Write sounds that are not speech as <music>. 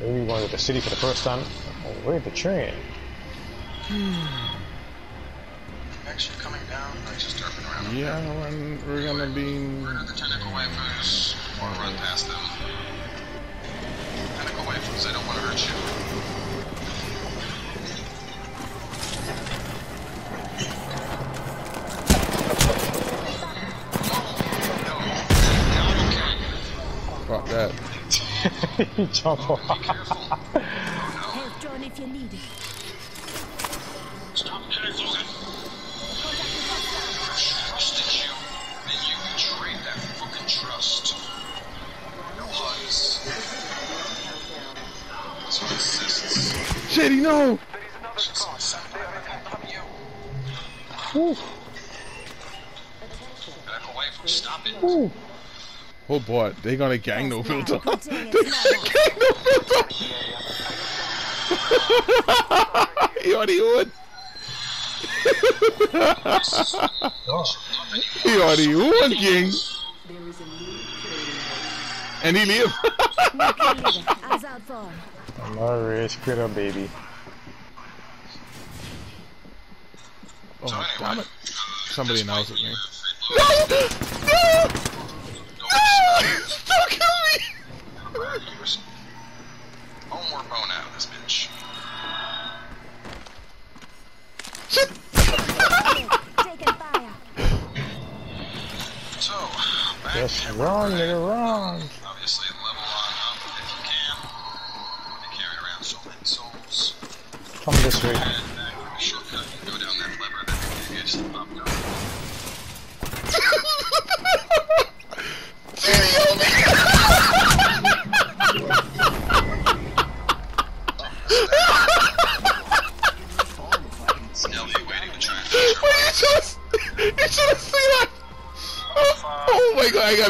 Maybe we wanted the city for the first time. Oh, where's the train? Hmm. Actually coming down, or he's just derping around. Yeah, when we're gonna be. Where are the tentacle waifus? Or run past them. Tentacle waifus, they don't want to hurt you. Fuck that. <laughs> he jumped off. Help John if you need it. Stop tackling! Trusted you, then you betrayed that fucking trust. No hugs. This one insists. Shitty, no! Back away from stop it. Oh boy, they gonna gang no filter. They gonna gang no filter! he already would. he already won, King. And he live. No kill leader. Eyes out for him. No risk, critter baby. oh, So anyway, damn it. Somebody announce it, me. No! Don't So, in run, nigga, run. Obviously, level on up if you can. They carry around so many souls. Come this way. Uh, you should have seen that. Oh, oh my god, I gotta.